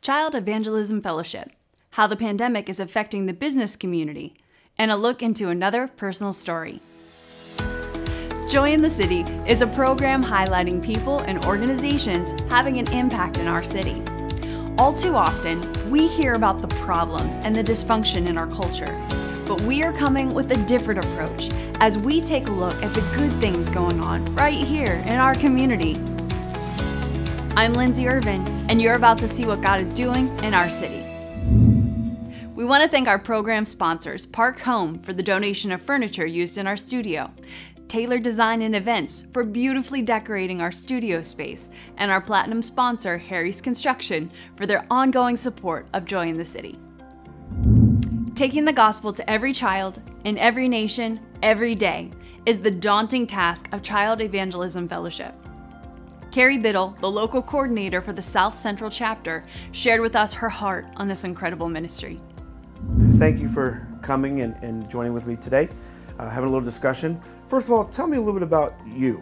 Child Evangelism Fellowship How the Pandemic is Affecting the Business Community, and a look into another personal story. Joy in the City is a program highlighting people and organizations having an impact in our city. All too often, we hear about the problems and the dysfunction in our culture, but we are coming with a different approach as we take a look at the good things going on right here in our community. I'm Lindsay Irvin, and you're about to see what God is doing in our city. We want to thank our program sponsors, Park Home, for the donation of furniture used in our studio. Taylor Design and Events for beautifully decorating our studio space, and our platinum sponsor, Harry's Construction, for their ongoing support of Joy in the City. Taking the gospel to every child, in every nation, every day, is the daunting task of Child Evangelism Fellowship. Carrie Biddle, the local coordinator for the South Central chapter, shared with us her heart on this incredible ministry. Thank you for coming and, and joining with me today, uh, having a little discussion. First of all, tell me a little bit about you.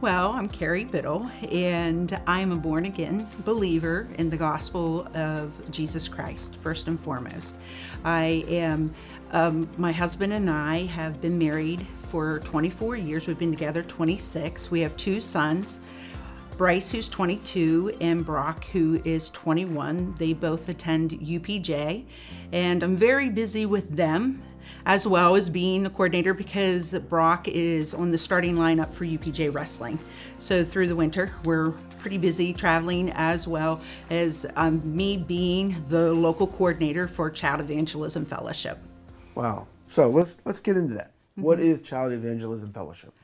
Well, I'm Carrie Biddle, and I'm a born again believer in the gospel of Jesus Christ, first and foremost. I am, um, my husband and I have been married for 24 years. We've been together 26. We have two sons. Bryce, who's 22, and Brock, who is 21. They both attend UPJ, and I'm very busy with them as well as being the coordinator because Brock is on the starting lineup for UPJ Wrestling. So through the winter, we're pretty busy traveling as well as um, me being the local coordinator for Child Evangelism Fellowship. Wow. So let's let's get into that. Mm-hmm. What is Child Evangelism Fellowship?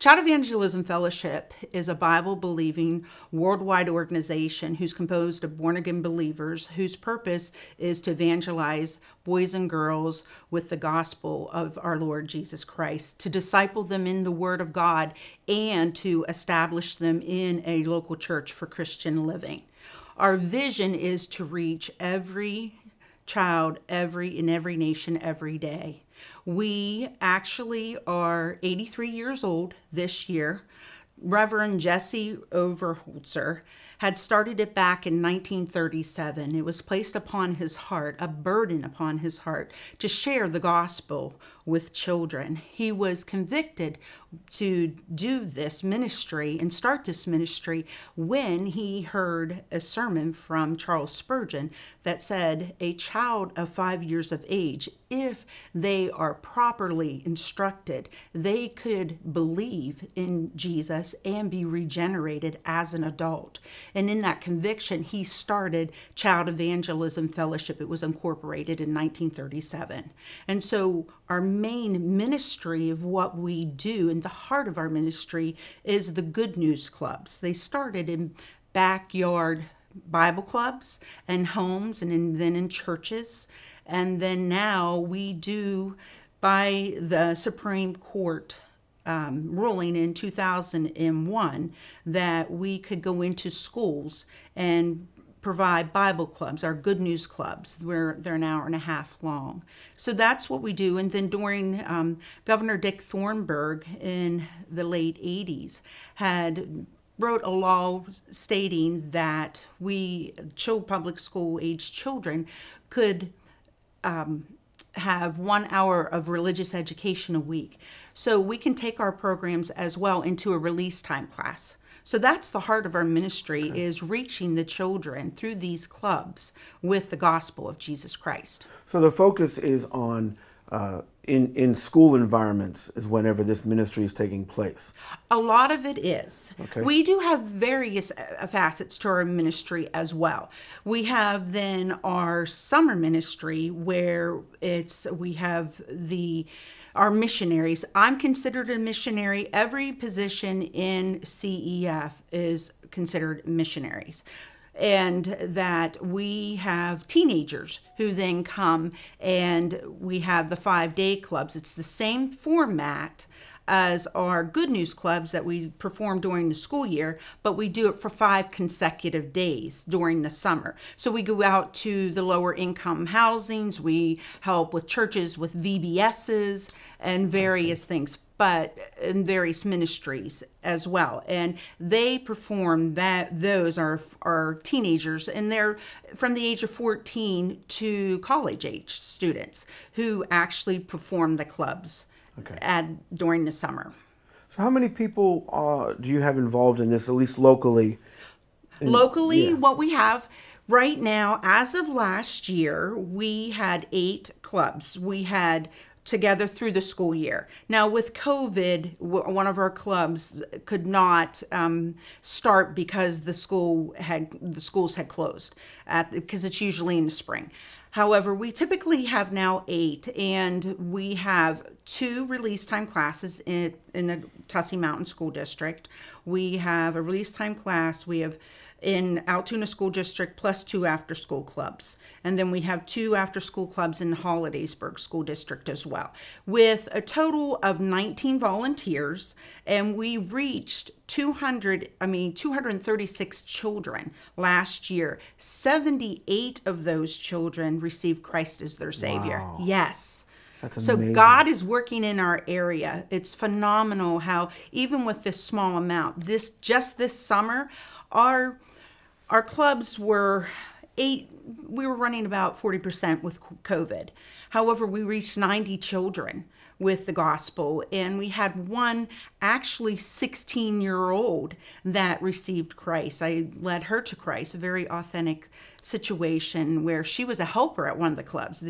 Child Evangelism Fellowship is a Bible believing worldwide organization who's composed of born again believers whose purpose is to evangelize boys and girls with the gospel of our Lord Jesus Christ, to disciple them in the Word of God, and to establish them in a local church for Christian living. Our vision is to reach every child every in every nation every day we actually are 83 years old this year. Reverend Jesse Overholtzer had started it back in 1937. It was placed upon his heart, a burden upon his heart, to share the gospel with children. He was convicted to do this ministry and start this ministry when he heard a sermon from Charles Spurgeon that said, A child of five years of age, if they are properly instructed, they could believe in Jesus and be regenerated as an adult. And in that conviction, he started Child Evangelism Fellowship. It was incorporated in 1937. And so our main ministry of what we do the heart of our ministry is the Good News Clubs. They started in backyard Bible clubs and homes and in, then in churches. And then now we do, by the Supreme Court um, ruling in 2001, that we could go into schools and provide Bible clubs, our good news clubs, where they're an hour and a half long. So that's what we do. And then during um, Governor Dick Thornburgh in the late 80s had wrote a law stating that we, public school age children, could um, have one hour of religious education a week. So we can take our programs as well into a release time class. So that's the heart of our ministry okay. is reaching the children through these clubs with the gospel of Jesus Christ. So the focus is on uh, in in school environments is whenever this ministry is taking place. A lot of it is. Okay. We do have various uh, facets to our ministry as well. We have then our summer ministry where it's we have the our missionaries. I'm considered a missionary. Every position in CEF is considered missionaries and that we have teenagers who then come and we have the five day clubs. It's the same format as our good news clubs that we perform during the school year, but we do it for five consecutive days during the summer. So we go out to the lower income housings, we help with churches with VBSs and various things but in various ministries as well. And they perform that those are are teenagers and they're from the age of 14 to college age students who actually perform the clubs Okay. at during the summer. So, how many people uh, do you have involved in this, at least locally? Locally, yeah. what we have right now, as of last year, we had eight clubs. We had together through the school year. Now, with COVID, one of our clubs could not um, start because the school had the schools had closed at because it's usually in the spring. However, we typically have now eight, and we have two release time classes in, in the Tussey Mountain School District. We have a release time class. We have in Altoona School District plus two after school clubs. And then we have two after school clubs in Hollidaysburg School District as well, with a total of 19 volunteers. And we reached 200, I mean, 236 children last year. 78 of those children received Christ as their Savior. Wow. Yes. That's so. God is working in our area. It's phenomenal how even with this small amount, this just this summer, our our clubs were eight we were running about 40% with COVID. However, we reached 90 children with the gospel and we had one actually 16 year old that received Christ. I led her to Christ, a very authentic situation where she was a helper at one of the clubs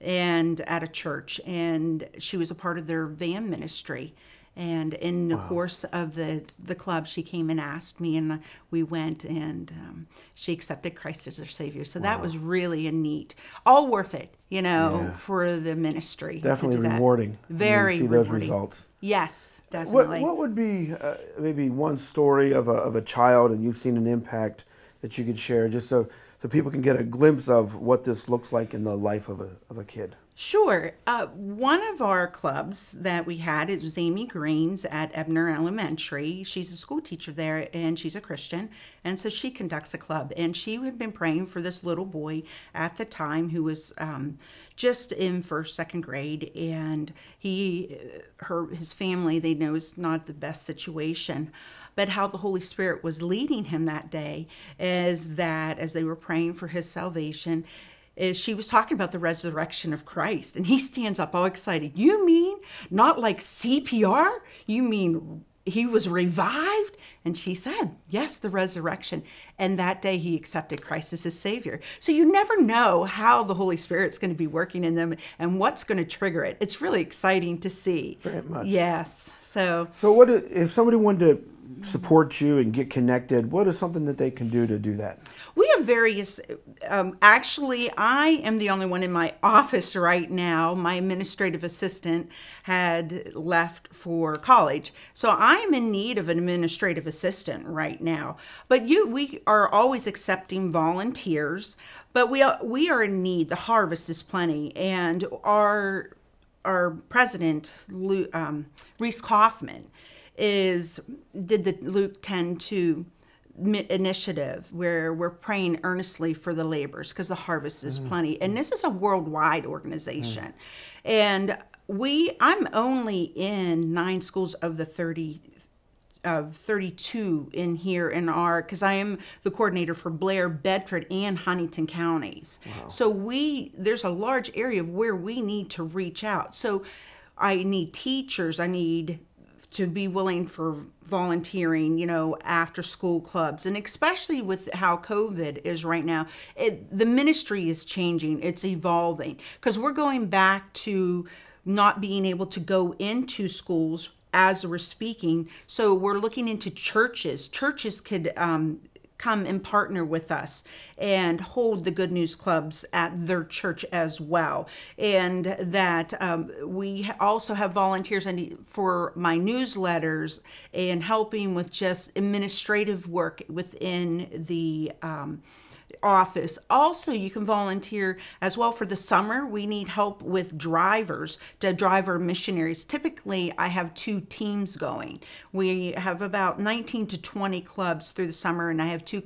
and at a church and she was a part of their van ministry and in the course of the the club she came and asked me and we went and um, she accepted christ as her savior so that was really a neat all worth it you know Yeah. for the ministry Definitely rewarding. very see those results. yes What, definitely what would be uh, maybe one story of a, of a child and you've seen an impact that you could share just so, so people can get a glimpse of what this looks like in the life of a, of a kid? Sure. Uh, one of our clubs that we had it was Amy Green's at Ebner Elementary. She's a school teacher there and she's a Christian. And so she conducts a club. And she had been praying for this little boy at the time who was um, just in first, second grade. And he, her, his family, they know is not the best situation but how the Holy Spirit was leading him that day is that as they were praying for his salvation, is she was talking about the resurrection of Christ. And he stands up all excited. You mean not like CPR? You mean he was revived? And she said, Yes, the resurrection. And that day he accepted Christ as his Savior. So you never know how the Holy Spirit's going to be working in them and what's going to trigger it. It's really exciting to see. Very much. Yes. So So, what if somebody wanted to support you and get connected? What is something that they can do to do that? We have various. Um, actually, I am the only one in my office right now. My administrative assistant had left for college, so I am in need of an administrative assistant right now. But you, we are always accepting volunteers. But we are, we are in need. The harvest is plenty, and our our president, Lu- um, Reese Kauffman, is did the Luke 10 2 mi- initiative where we're praying earnestly for the labors because the harvest is mm. plenty and this is a worldwide organization mm. and we i'm only in nine schools of the 30 of 32 in here in our because I am the coordinator for Blair, Bedford, and Huntingdon counties. So we there's a large area of where we need to reach out. So I need teachers. I need to be willing for volunteering, you know, after school clubs, and especially with how COVID is right now, it, the ministry is changing. It's evolving because we're going back to not being able to go into schools as we're speaking. So we're looking into churches. Churches could um, come and partner with us and hold the good news clubs at their church as well. And that um, we also have volunteers for my newsletters and helping with just administrative work within the. Um, office. Also, you can volunteer as well for the summer. We need help with drivers to drive our missionaries. Typically, I have two teams going. We have about 19 to 20 clubs through the summer, and I have two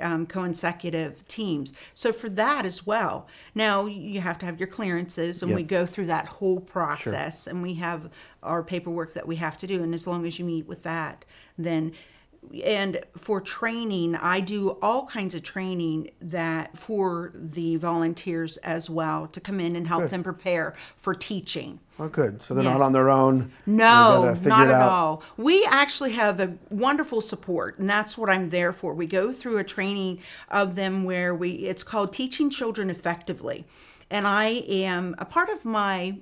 um, consecutive teams. So for that as well. Now you have to have your clearances, and Yep. we go through that whole process, and we have our paperwork that we have to do. And as long as you meet with that, then and for training i do all kinds of training that for the volunteers as well to come in and help them prepare for teaching Oh, good. So they're Yes. not on their own. No, not at all. We actually have a wonderful support, and that's what I'm there for. We go through a training of them where we it's called Teaching Children Effectively. And I am a part of my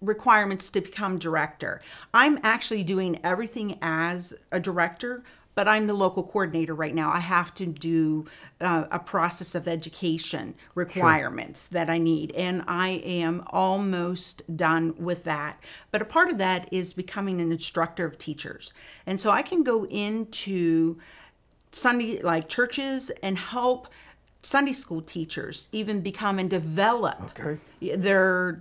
requirements to become director. I'm actually doing everything as a director, but I'm the local coordinator right now. I have to do uh, a process of education requirements that I need, and I am almost done with that. But a part of that is becoming an instructor of teachers. And so I can go into Sunday like churches and help Sunday school teachers even become and develop Okay. their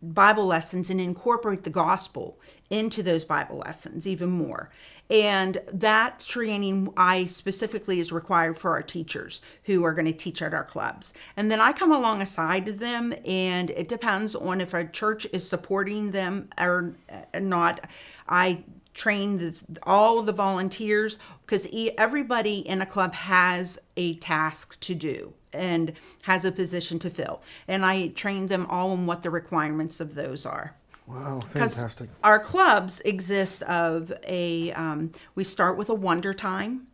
Bible lessons and incorporate the gospel into those Bible lessons even more. And that training I specifically is required for our teachers who are going to teach at our clubs. And then I come alongside of them, and it depends on if a church is supporting them or not. I train this, all of the volunteers because everybody in a club has a task to do and has a position to fill and i train them all on what the requirements of those are Wow, 'Cause fantastic. our clubs exist of a um, we start with a wonder time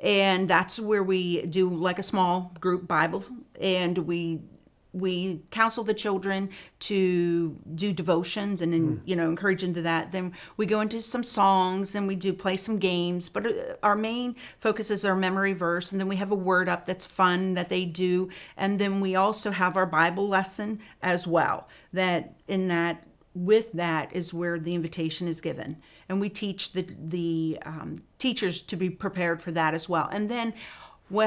and that's where we do like a small group bible and we we counsel the children to do devotions and then you know encourage them to that then we go into some songs and we do play some games but uh, our main focus is our memory verse and then we have a word up that's fun that they do and then we also have our bible lesson as well that in that with that is where the invitation is given. And we teach the the um, teachers to be prepared for that as well. And then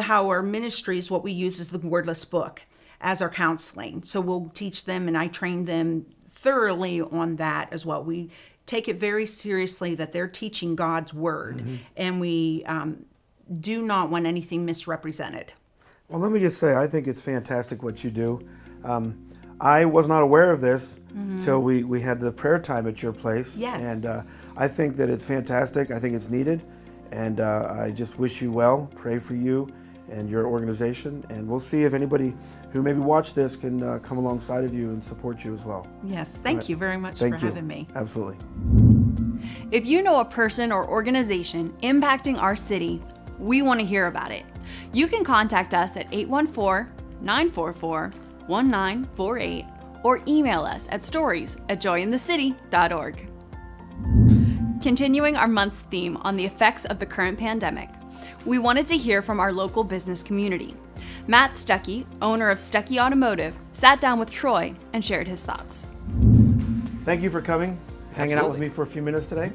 how our ministries what we use is the wordless book as our counseling. So we'll teach them and i train them thoroughly on that as well. We take it very seriously that they're teaching god's word and we um, do not want anything misrepresented. Well, let me just say, I think it's fantastic what you do. Um, I was not aware of this till we, we had the prayer time at your place. Yes. And uh, I think that it's fantastic. I think it's needed. And uh, I just wish you well, pray for you and your organization. And we'll see if anybody who maybe watched this can uh, come alongside of you and support you as well. yes thank you very much Thank for you. having me Absolutely. If you know a person or organization impacting our city, we want to hear about it. You can contact us at 814 944 1948 or email us at stories at joyinthecity.org. Continuing our month's theme on the effects of the current pandemic, we wanted to hear from our local business community. Matt Stuckey, owner of Stuckey Automotive, sat down with Troy and shared his thoughts. Thank you for coming, hanging out with me for a few minutes today.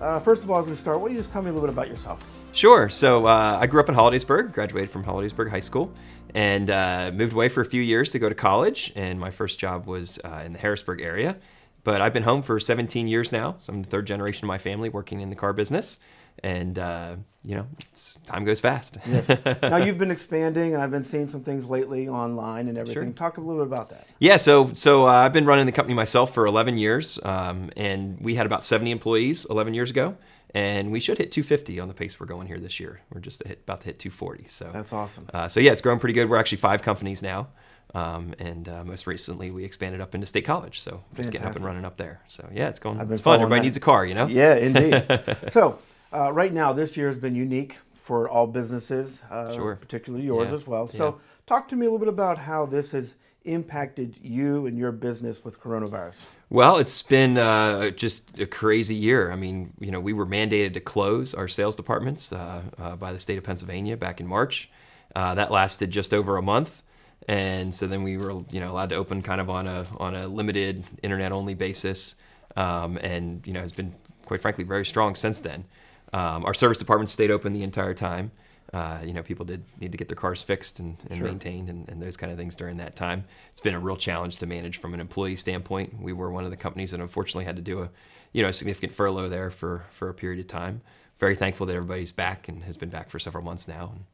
Uh, first of all, as we start, will you just tell me a little bit about yourself? Sure. So uh, I grew up in Hollidaysburg, graduated from Hollidaysburg High School, and uh, moved away for a few years to go to college. And my first job was uh, in the Harrisburg area. But I've been home for 17 years now. So I'm the third generation of my family working in the car business. And, uh, you know, it's, time goes fast. now you've been expanding, and I've been seeing some things lately online and everything. Sure. Talk a little bit about that. Yeah, so so uh, I've been running the company myself for 11 years, um, and we had about 70 employees 11 years ago, and we should hit 250 on the pace we're going here this year. We're just hit, about to hit 240. So That's awesome. Uh, so yeah, it's growing pretty good. We're actually five companies now, um, and uh, most recently we expanded up into State College, so just getting up and running up there. So yeah, it's going. It's fun. Everybody that. needs a car, you know. Yeah, indeed. so, uh, right now, this year has been unique for all businesses, uh, Sure. particularly yours Yeah, as well. yeah. So, talk to me a little bit about how this has impacted you and your business with coronavirus. Well, it's been uh, just a crazy year. I mean, you know, we were mandated to close our sales departments uh, uh, by the state of Pennsylvania back in March. Uh, that lasted just over a month, and so then we were, you know, allowed to open kind of on a on a limited internet only basis, um, and you know, has been quite frankly very strong since then. Um, our service department stayed open the entire time. Uh, you know, people did need to get their cars fixed and, and Sure. maintained and, and those kind of things during that time. It's been a real challenge to manage from an employee standpoint. We were one of the companies that unfortunately had to do a, you know, a significant furlough there for, for a period of time. Very thankful that everybody's back and has been back for several months now. And,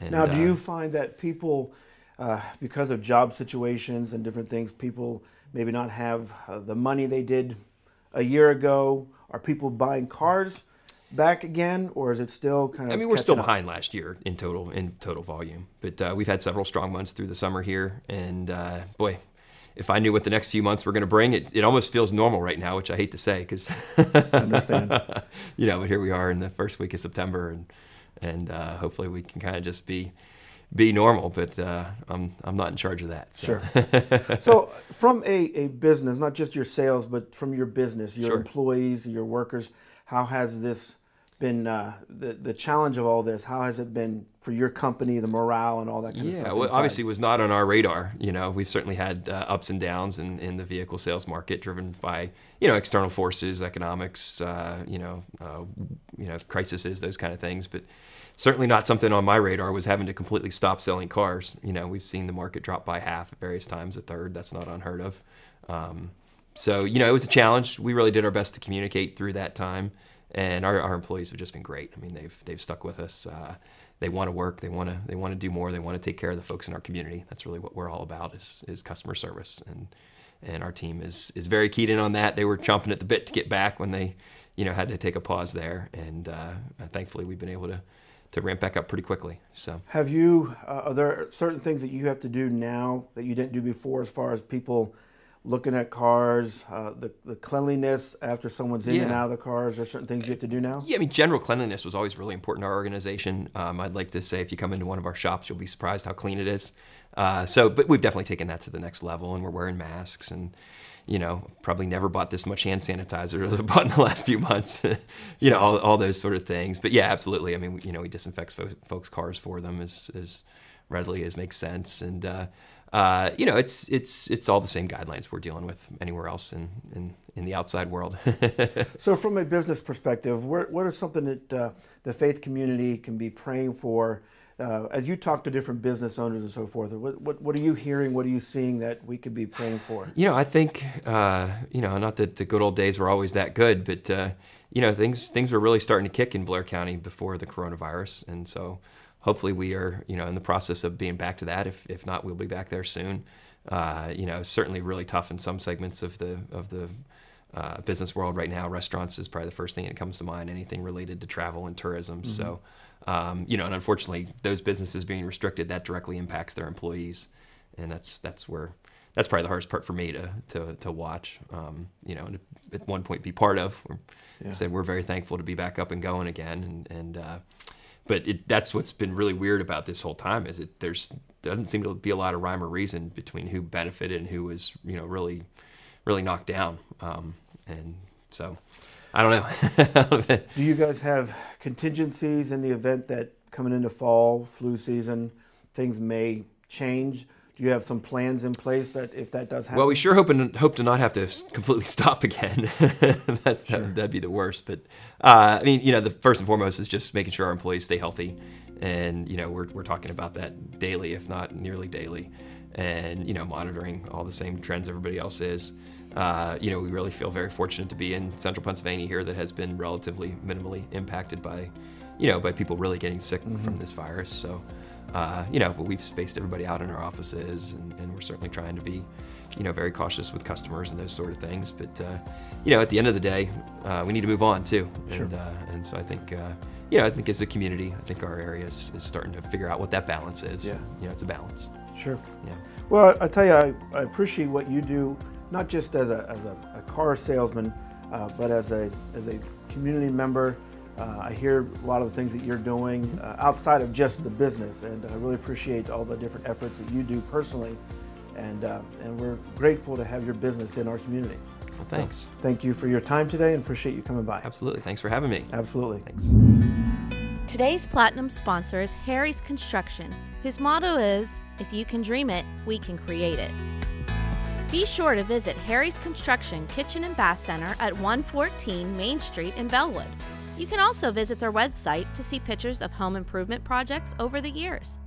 and, Now, do uh, you find that people, uh, because of job situations and different things, people maybe not have uh, the money they did a year ago? Are people buying cars back again, or is it still kind of? I mean, we're still catching up? behind last year in total in total volume, but uh, we've had several strong months through the summer here, and uh, boy, if I knew what the next few months were going to bring, it, it almost feels normal right now, which I hate to say because understand. you know, but here we are in the first week of September, and and uh, hopefully we can kind of just be be normal. But uh, I'm I'm not in charge of that. So. Sure. so, from a, a business, not just your sales, but from your business, your Sure. employees, your workers, how has this been uh, the the challenge of all this? How has it been for your company, the morale, and all that kind of Yeah, stuff? well, inside? obviously was not on our radar. You know, we've certainly had uh, ups and downs in, in the vehicle sales market, driven by you know external forces, economics, uh, you know, uh, you know, crises, those kind of things. But certainly not something on my radar was having to completely stop selling cars. You know, we've seen the market drop by half at various times, a third. That's not unheard of. Um, so you know, it was a challenge. We really did our best to communicate through that time, and our, our employees have just been great. I mean, they've they've stuck with us. Uh, they want to work. They want to they want to do more. They want to take care of the folks in our community. That's really what we're all about is is customer service, and and our team is is very keyed in on that. They were chomping at the bit to get back when they, you know, had to take a pause there, and uh, thankfully we've been able to to ramp back up pretty quickly. So. Have you? Uh, are there certain things that you have to do now that you didn't do before, as far as people looking at cars, uh, the the cleanliness after someone's in and out of the cars? Are there certain things you have to do now? Yeah, I mean, general cleanliness was always really important to our organization. Um, I'd like to say if you come into one of our shops, you'll be surprised how clean it is. Uh, so, but we've definitely taken that to the next level, and we're wearing masks, and you know, probably never bought this much hand sanitizer as I bought in the last few months. you know, all, all those sort of things. But yeah, absolutely. I mean, we, you know, we disinfect fo- folks' cars for them as as readily as makes sense, and uh, uh, you know, it's it's it's all the same guidelines we're dealing with anywhere else in in, in the outside world. So, from a business perspective, what, what is something that uh, the faith community can be praying for? Uh, as you talk to different business owners and so forth, what, what, what are you hearing? What are you seeing that we could be praying for? You know, I think uh, you know, not that the good old days were always that good, but uh, you know, things things were really starting to kick in Blair County before the coronavirus, and so hopefully we are you know in the process of being back to that. If if not, we'll be back there soon. Uh, you know, certainly really tough in some segments of the of the uh, business world right now. Restaurants is probably the first thing that comes to mind. Anything related to travel and tourism. So, um, you know, and unfortunately, those businesses being restricted that directly impacts their employees, and that's that's where that's probably the hardest part for me to to, to watch. Um, you know, and at one point be part of. We're, Yeah. I said we're very thankful to be back up and going again, and and uh, but it, that's what's been really weird about this whole time is that there's doesn't seem to be a lot of rhyme or reason between who benefited and who was you know really really knocked down, um, and so I don't know. Do you guys have contingencies in the event that coming into fall, flu season, things may change? Do you have some plans in place that if that does happen? Well, we sure hope and hope to not have to completely stop again. That's, that, that'd be the worst. But uh, I mean, you know, the first and foremost is just making sure our employees stay healthy, and you know, we're we're talking about that daily, if not nearly daily, and you know, monitoring all the same trends everybody else is. Uh, you know, we really feel very fortunate to be in central Pennsylvania here that has been relatively minimally impacted by, you know, by people really getting sick from this virus. So, uh, you know, but we've spaced everybody out in our offices, and, and we're certainly trying to be, you know, very cautious with customers and those sort of things. But uh, you know, at the end of the day, uh, we need to move on too, Sure. and uh, and so I think, uh, you know, I think as a community, I think our area is, is starting to figure out what that balance is. Yeah. You know, it's a balance. Sure. Yeah. Well, I tell you, I, I appreciate what you do, not just as a, as a, a car salesman, uh, but as a, as a community member. Uh, I hear a lot of the things that you're doing uh, outside of just the business, and I really appreciate all the different efforts that you do personally. And, uh, and we're grateful to have your business in our community. Well, thanks. Thank you for your time today and appreciate you coming by. Absolutely. Thanks for having me. Absolutely. Thanks. Today's platinum sponsor is Harry's Construction, whose motto is If you can dream it, we can create it. Be sure to visit Harry's Construction Kitchen and Bath Center at 114 Main Street in Bellwood. You can also visit their website to see pictures of home improvement projects over the years.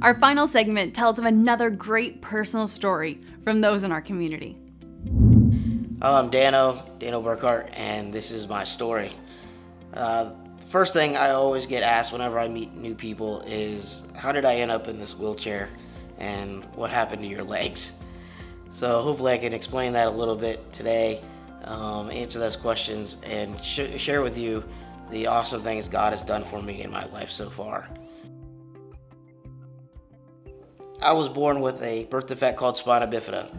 Our final segment tells of another great personal story from those in our community. I'm Dano, Dano Burkhart, and this is my story. Uh, first thing I always get asked whenever I meet new people is, How did I end up in this wheelchair? And what happened to your legs? So, hopefully, I can explain that a little bit today, um, answer those questions, and sh- share with you the awesome things God has done for me in my life so far. I was born with a birth defect called spina bifida,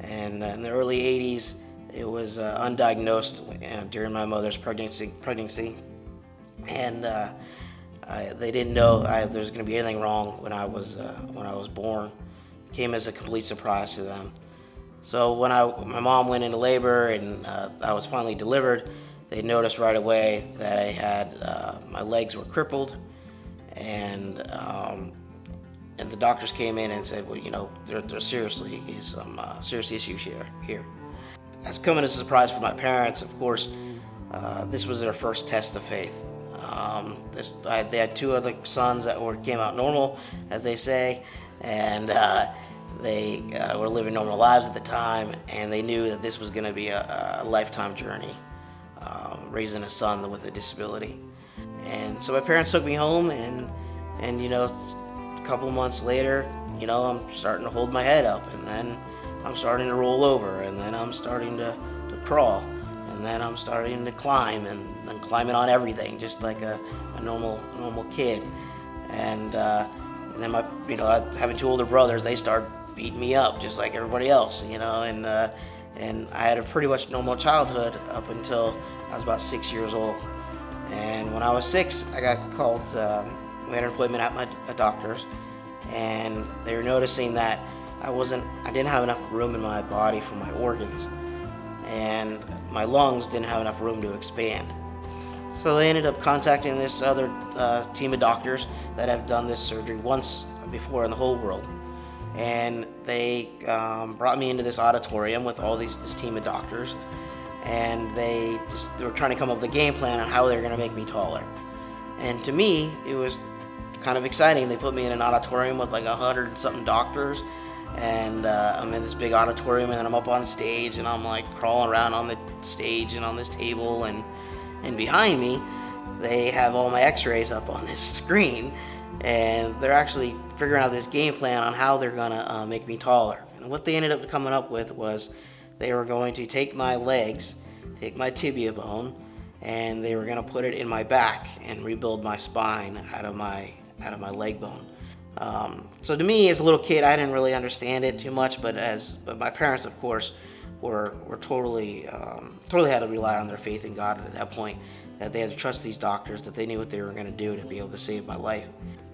and in the early 80s, it was uh, undiagnosed uh, during my mother's pregnancy. Pregnancy, and uh, I, they didn't know I, there was going to be anything wrong when I was uh, when I was born. It came as a complete surprise to them. So when I my mom went into labor and uh, I was finally delivered, they noticed right away that I had uh, my legs were crippled, and um, and the doctors came in and said, well, you know, there, there seriously is some serious issues here here. That's coming as a surprise for my parents. Of course, uh, this was their first test of faith. Um, this, I, they had two other sons that were came out normal, as they say, and uh, they uh, were living normal lives at the time, and they knew that this was going to be a, a, lifetime journey, um, raising a son with a disability. And so my parents took me home, and and you know, a couple months later, you know, I'm starting to hold my head up, and then I'm starting to roll over, and then I'm starting to, to crawl, and then I'm starting to climb, and then climbing on everything, just like a, a normal normal kid. And, uh, and then my, you know, having two older brothers, they start beating me up just like everybody else, you know. And uh, and I had a pretty much normal childhood up until I was about six years old. And when I was six, I got called. Um, we had an appointment at my doctor's, and they were noticing that I wasn't, I didn't have enough room in my body for my organs, and my lungs didn't have enough room to expand. So they ended up contacting this other uh, team of doctors that have done this surgery once before in the whole world. And they um, brought me into this auditorium with all these this team of doctors, and they just they were trying to come up with a game plan on how they were going to make me taller. And to me, it was kind of exciting. They put me in an auditorium with like a hundred something doctors, and uh, I'm in this big auditorium and I'm up on stage and I'm like crawling around on the stage and on this table and and behind me they have all my x-rays up on this screen and they're actually figuring out this game plan on how they're gonna uh, make me taller and what they ended up coming up with was they were going to take my legs take my tibia bone and they were to put it in my back and rebuild my spine out of my out of my leg bone um, so to me, as a little kid, I didn't really understand it too much, but as but my parents, of course, were were totally um, totally had to rely on their faith in God at that point. That they had to trust these doctors, that they knew what they were going to do to be able to save my life.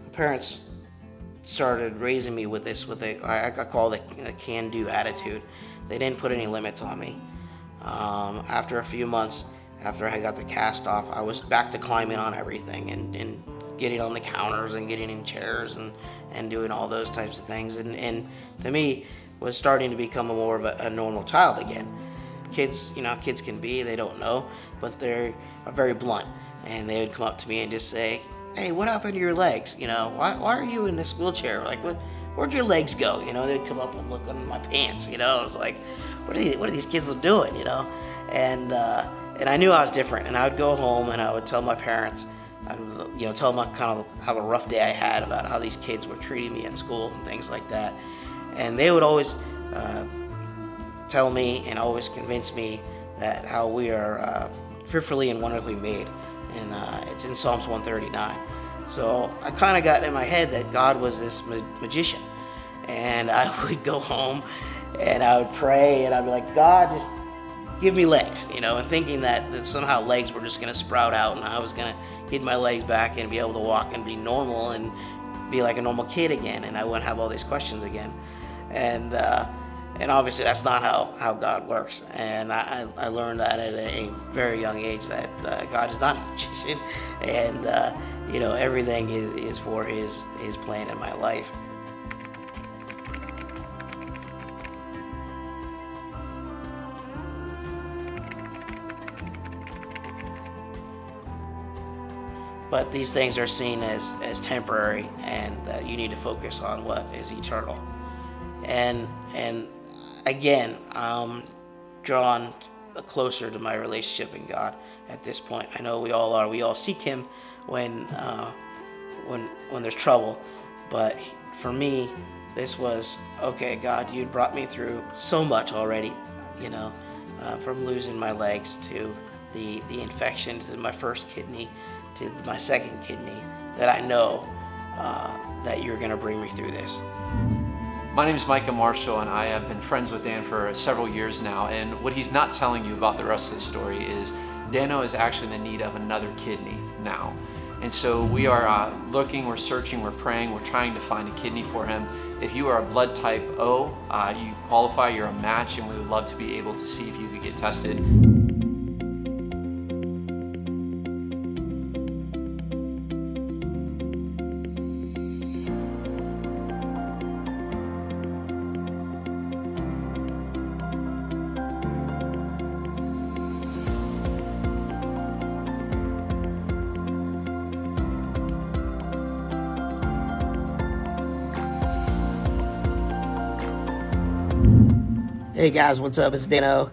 My parents started raising me with this, with a I, call it a can-do attitude. They didn't put any limits on me. Um, after a few months, after I got the cast off, I was back to climbing on everything and, and getting on the counters and getting in chairs and, and doing all those types of things. And, and to me, was starting to become a more of a, a normal child again. Kids, you know, kids can be, they don't know, but they're very blunt. And they would come up to me and just say, hey, what happened to your legs? You know, why, why are you in this wheelchair? Like, what, where'd your legs go? You know, they'd come up and look under my pants, you know. It was like, what are these, what are these kids doing, you know? And, uh, and I knew I was different. And I would go home and I would tell my parents, I would, you know, tell them kind of how a rough day I had about how these kids were treating me in school and things like that. And they would always uh, tell me and always convince me that how we are uh, fearfully and wonderfully made. And uh, it's in Psalms 139. So I kind of got in my head that God was this ma- magician. And I would go home and I would pray and I'd be like, God, just give me legs, you know, and thinking that, that somehow legs were just going to sprout out and I was going to get my legs back and be able to walk and be normal and be like a normal kid again and I wouldn't have all these questions again. And, uh, and obviously that's not how, how God works. And I, I learned that at a very young age that uh, God is not a magician and, uh, you know, everything is, is for his, his plan in my life. but these things are seen as, as temporary and that you need to focus on what is eternal. And, and again, I'm drawn closer to my relationship in God at this point. I know we all are. We all seek Him when, uh, when, when there's trouble. But for me, this was okay, God, you'd brought me through so much already, you know, uh, from losing my legs to the, the infection to my first kidney to my second kidney, that I know uh, that you're going to bring me through this. My name is Micah Marshall, and I have been friends with Dan for several years now. And what he's not telling you about the rest of the story is Dano is actually in the need of another kidney now. And so we are uh, looking, we're searching, we're praying, we're trying to find a kidney for him. If you are a blood type O, uh, you qualify, you're a match, and we would love to be able to see if you could get tested. Hey guys, what's up? It's Dano.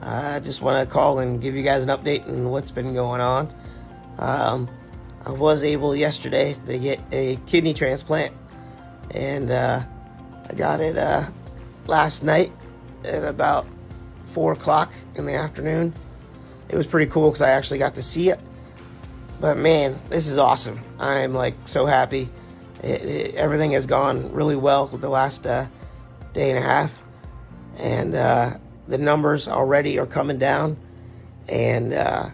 I just want to call and give you guys an update on what's been going on. Um, I was able yesterday to get a kidney transplant, and uh, I got it uh, last night at about 4 o'clock in the afternoon. It was pretty cool because I actually got to see it. But man, this is awesome. I'm like so happy. It, it, everything has gone really well for the last uh, day and a half and uh, the numbers already are coming down. And uh,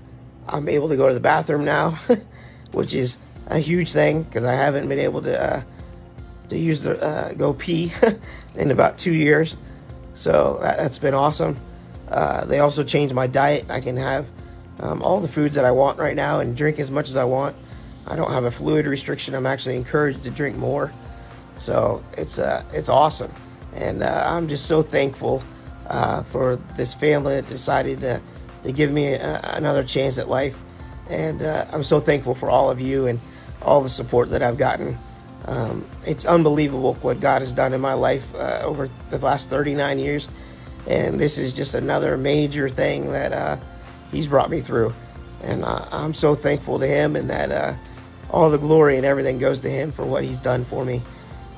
i'm able to go to the bathroom now which is a huge thing because i haven't been able to uh, to use the uh, go pee in about two years. So that, has been awesome. Uh, they also changed my diet. I can have um, all the foods that i want right now and drink as much as i want. I don't have a fluid restriction. I'm actually encouraged to drink more. So it's uh, it's awesome and uh, I'm just so thankful uh, for this family that decided to, to give me a, another chance at life. And uh, I'm so thankful for all of you and all the support that I've gotten. Um, it's unbelievable what God has done in my life uh, over the last 39 years. And this is just another major thing that uh, He's brought me through. And uh, I'm so thankful to Him and that all the glory and everything goes to Him for what He's done for me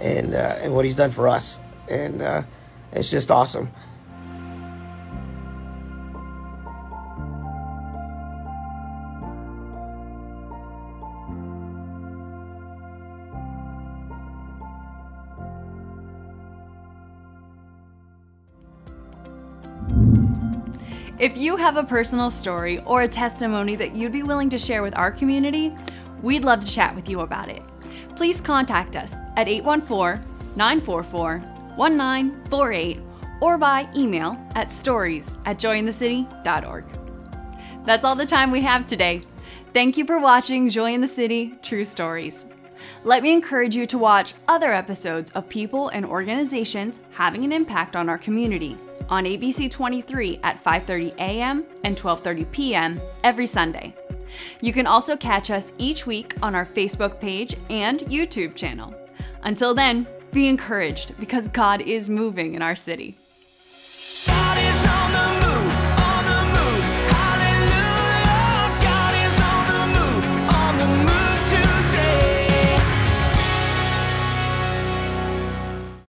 and, and what He's done for us and uh, it's just awesome. If you have a personal story or a testimony that you'd be willing to share with our community, we'd love to chat with you about it. Please contact us at 814 944 1948 or by email at stories at joyinthecity.org. That's all the time we have today. Thank you for watching Joy in the City True Stories. Let me encourage you to watch other episodes of people and organizations having an impact on our community on ABC 23 at 5:30 a.m. and 12:30 p.m. every Sunday. You can also catch us each week on our Facebook page and YouTube channel. Until then, be encouraged because God is moving in our city.